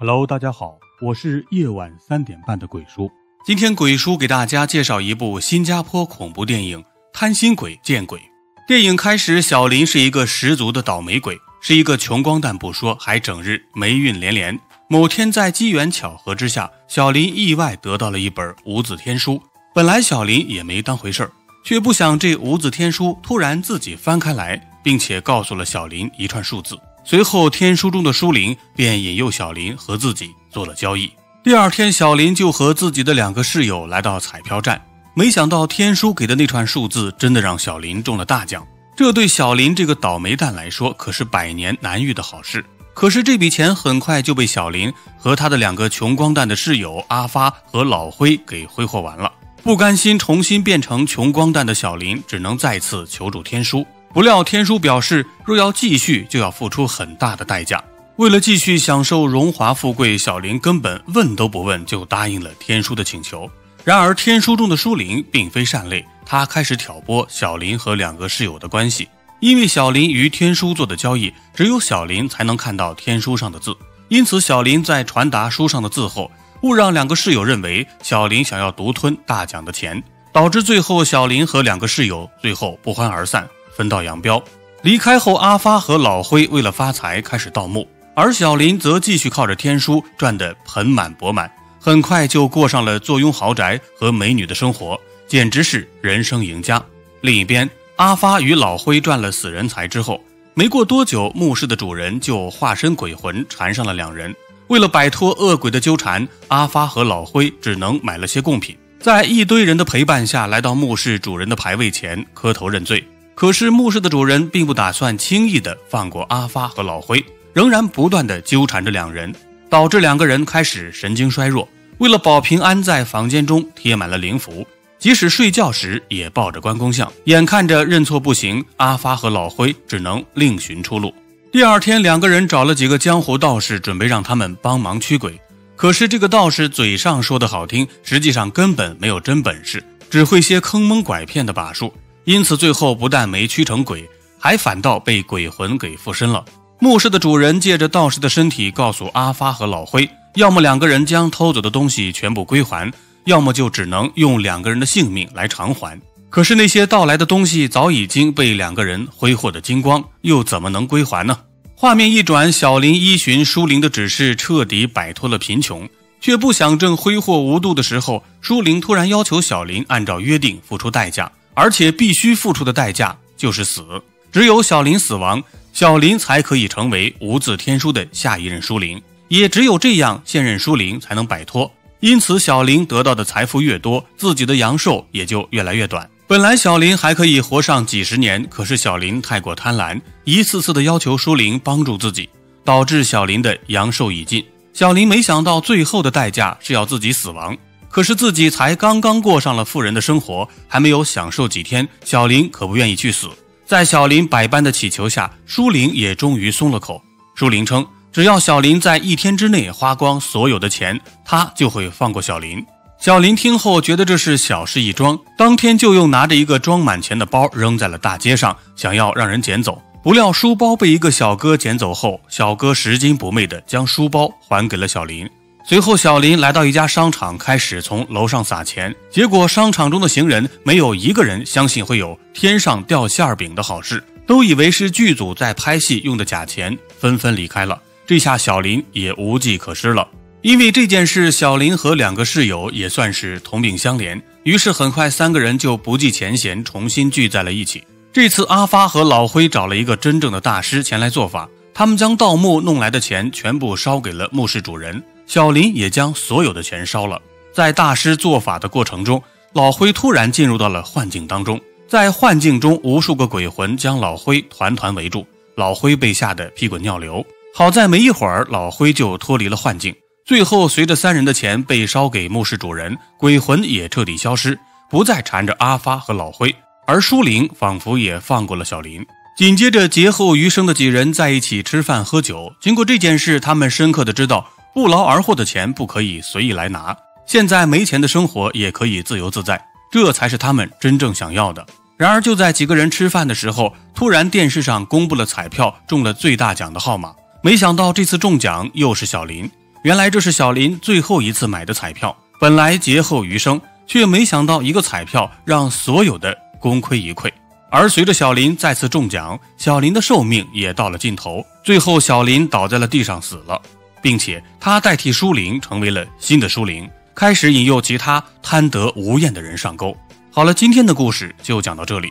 Hello，大家好，我是夜晚三点半的鬼叔。今天鬼叔给大家介绍一部新加坡恐怖电影《贪心鬼见鬼》。电影开始，小林是一个十足的倒霉鬼，是一个穷光蛋不说，还整日霉运连连。某天在机缘巧合之下，小林意外得到了一本无字天书。本来小林也没当回事儿，却不想这无字天书突然自己翻开来，并且告诉了小林一串数字。随后，天书中的书灵便引诱小林和自己做了交易。第二天，小林就和自己的两个室友来到彩票站，没想到天书给的那串数字真的让小林中了大奖。这对小林这个倒霉蛋来说可是百年难遇的好事。可是这笔钱很快就被小林和他的两个穷光蛋的室友阿发和老灰给挥霍完了。不甘心重新变成穷光蛋的小林，只能再次求助天书。不料天书表示，若要继续，就要付出很大的代价。为了继续享受荣华富贵，小林根本问都不问就答应了天书的请求。然而，天书中的书灵并非善类，他开始挑拨小林和两个室友的关系。因为小林与天书做的交易，只有小林才能看到天书上的字，因此小林在传达书上的字后，误让两个室友认为小林想要独吞大奖的钱，导致最后小林和两个室友最后不欢而散。分道扬镳，离开后，阿发和老灰为了发财开始盗墓，而小林则继续靠着天书赚得盆满钵满，很快就过上了坐拥豪宅和美女的生活，简直是人生赢家。另一边，阿发与老灰赚了死人财之后，没过多久，墓室的主人就化身鬼魂缠上了两人。为了摆脱恶鬼的纠缠，阿发和老灰只能买了些贡品，在一堆人的陪伴下来到墓室主人的牌位前磕头认罪。可是墓室的主人并不打算轻易的放过阿发和老灰，仍然不断的纠缠着两人，导致两个人开始神经衰弱。为了保平安，在房间中贴满了灵符，即使睡觉时也抱着关公像。眼看着认错不行，阿发和老灰只能另寻出路。第二天，两个人找了几个江湖道士，准备让他们帮忙驱鬼。可是这个道士嘴上说的好听，实际上根本没有真本事，只会些坑蒙拐骗的把术。因此，最后不但没驱成鬼，还反倒被鬼魂给附身了。墓室的主人借着道士的身体，告诉阿发和老灰，要么两个人将偷走的东西全部归还，要么就只能用两个人的性命来偿还。可是那些盗来的东西早已经被两个人挥霍的精光，又怎么能归还呢？画面一转，小林依循书灵的指示，彻底摆脱了贫穷，却不想正挥霍无度的时候，书灵突然要求小林按照约定付出代价。而且必须付出的代价就是死，只有小林死亡，小林才可以成为无字天书的下一任书灵，也只有这样，现任书灵才能摆脱。因此，小林得到的财富越多，自己的阳寿也就越来越短。本来小林还可以活上几十年，可是小林太过贪婪，一次次的要求书灵帮助自己，导致小林的阳寿已尽。小林没想到，最后的代价是要自己死亡。可是自己才刚刚过上了富人的生活，还没有享受几天，小林可不愿意去死。在小林百般的祈求下，舒玲也终于松了口。舒玲称，只要小林在一天之内花光所有的钱，他就会放过小林。小林听后觉得这是小事一桩，当天就用拿着一个装满钱的包扔在了大街上，想要让人捡走。不料书包被一个小哥捡走后，小哥拾金不昧的将书包还给了小林。随后，小林来到一家商场，开始从楼上撒钱。结果，商场中的行人没有一个人相信会有天上掉馅饼的好事，都以为是剧组在拍戏用的假钱，纷纷离开了。这下，小林也无计可施了。因为这件事，小林和两个室友也算是同病相怜，于是很快三个人就不计前嫌，重新聚在了一起。这次，阿发和老灰找了一个真正的大师前来做法，他们将盗墓弄来的钱全部烧给了墓室主人。小林也将所有的钱烧了。在大师做法的过程中，老灰突然进入到了幻境当中。在幻境中，无数个鬼魂将老灰团团围住，老灰被吓得屁滚尿流。好在没一会儿，老灰就脱离了幻境。最后，随着三人的钱被烧给墓室主人，鬼魂也彻底消失，不再缠着阿发和老灰。而舒灵仿佛也放过了小林。紧接着，劫后余生的几人在一起吃饭喝酒。经过这件事，他们深刻的知道。不劳而获的钱不可以随意来拿，现在没钱的生活也可以自由自在，这才是他们真正想要的。然而，就在几个人吃饭的时候，突然电视上公布了彩票中了最大奖的号码，没想到这次中奖又是小林。原来这是小林最后一次买的彩票，本来劫后余生，却没想到一个彩票让所有的功亏一篑。而随着小林再次中奖，小林的寿命也到了尽头，最后小林倒在了地上死了，并且他代替书灵成为了新的书灵，开始引诱其他贪得无厌的人上钩。好了，今天的故事就讲到这里。